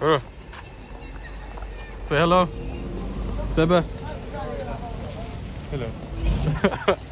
Uh. Say hello. Seba. Hello.